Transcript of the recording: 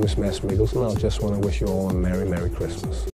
name is Mads and I just want to wish you all a Merry, Merry Christmas.